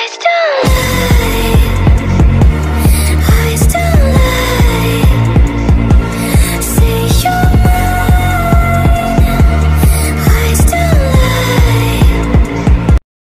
always done.